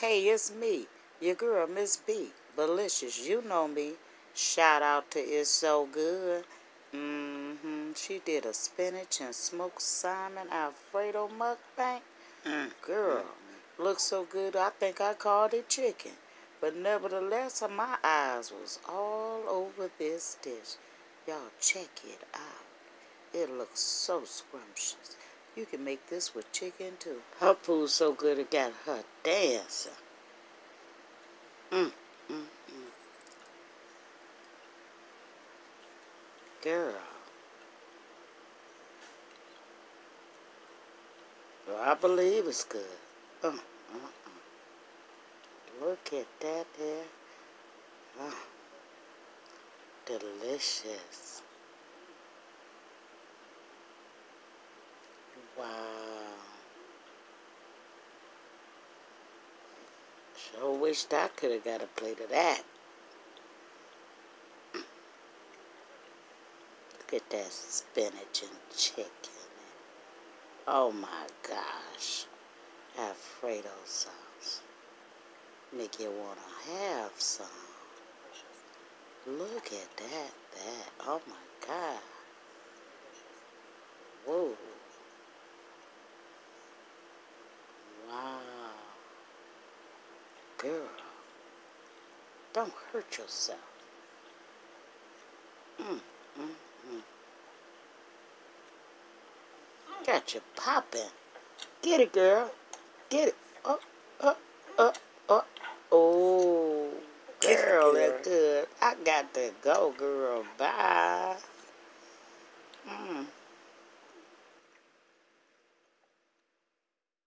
Hey, it's me, your girl, Miss B. Delicious, you know me. Shout out to It's So Good. Mm-hmm. She did a spinach and smoked salmon Alfredo mukbang. Mm. Girl, looks so good, I think I called it chicken. But nevertheless, my eyes was all over this dish. Y'all check it out. It looks so scrumptious. You can make this with chicken too. Her food's so good it got her dancing. Mm, mm, mm. Girl. Well, I believe it's good. Uh, uh, uh. Look at that there. Delicious. Wow. Sure wished I could have got a plate of that. Look at that spinach and chicken. Oh my gosh. Alfredo sauce. Make you want to have some. Look at that, that. Oh my Girl. Don't hurt yourself. Mm, mm, mm. Got you popping. Get it, girl. Get it. Oh, oh, oh, oh. Oh, girl, that's good. I got to go, girl. Bye.